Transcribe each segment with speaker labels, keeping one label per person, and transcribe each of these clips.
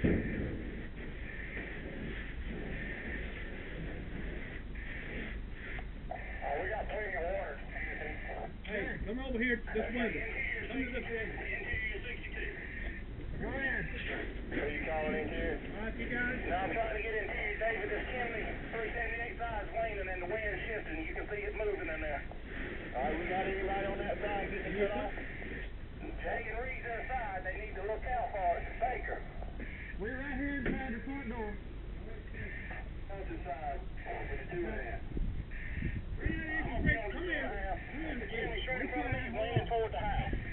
Speaker 1: Come over here this window. Come to this window.
Speaker 2: Go ahead.
Speaker 3: Are you calling in here?
Speaker 1: All right, you guys.
Speaker 3: No, I'm trying to get in here, David. This chimney, 378 side leaning and the wind's shifting. You can see it moving in there. All right, we got anybody on that side getting shut off? Jay and Reed's inside. They need to look out for us. Baker.
Speaker 2: We're right here inside the front door.
Speaker 3: Inside.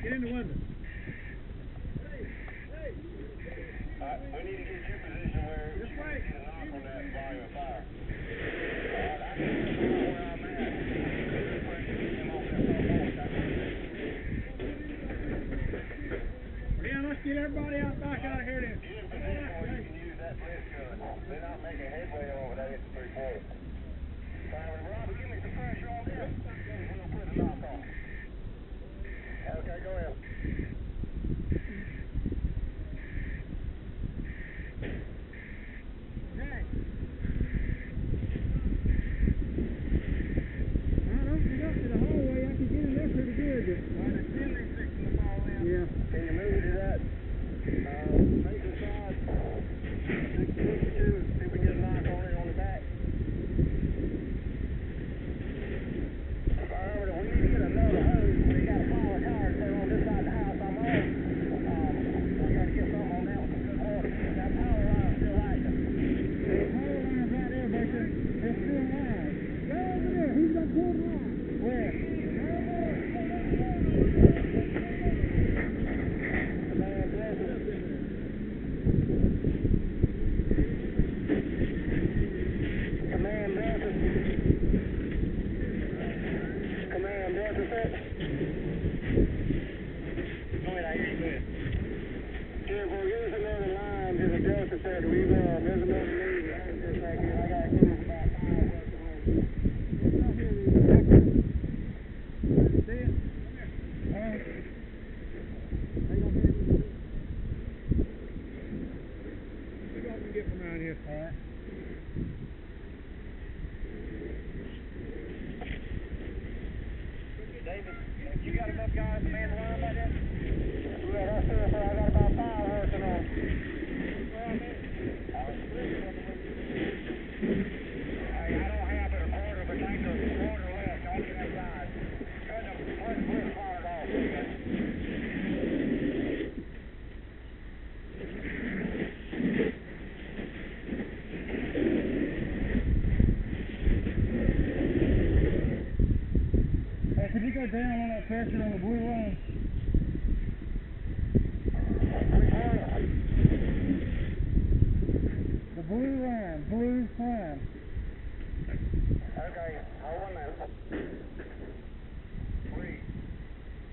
Speaker 3: With the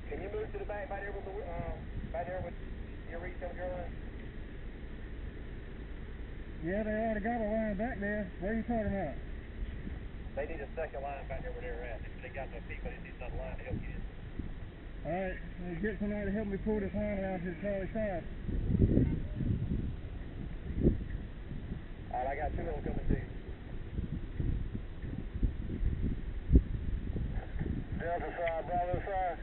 Speaker 3: can you move to the back, back there with the, um, back there with your reach over your?
Speaker 2: Yeah, they already got a line back there. What are you talking about?
Speaker 3: They need a second line back there where they're at. They got no people, they need another line to help you.
Speaker 2: Alright, well, get somebody to help me pull this line around to the Charlie side.
Speaker 3: Alright, I got two of them coming to you. Delta side, Bravo side.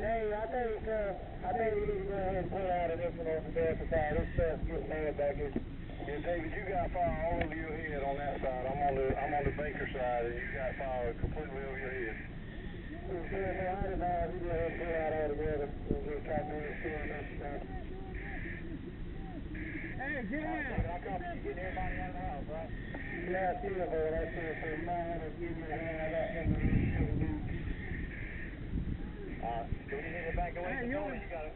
Speaker 3: Hey, I think, uh, I think we need to go ahead and pull out of this one on the Delta side. This stuff's getting bad back here. Yeah, David, you got fire all over your head on that side. I'm on the, I'm on the Baker side, and you got fire completely over your head. Well, sir, if I advise you go ahead and pull out altogether. We'll just try to understand this stuff.
Speaker 2: Hey, get him out!
Speaker 3: I copy you getting everybody out of the house, right? Yeah, I see it, boy. I see it. So will give you a hand. I got them uh, do we need to back away? Hey, you got to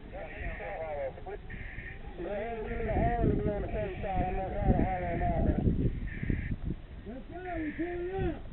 Speaker 3: Go ahead
Speaker 2: and
Speaker 3: get in the
Speaker 2: Harlem
Speaker 3: on
Speaker 2: the
Speaker 3: same side. I'm not trying to Harlem out there. That's right, we can't run.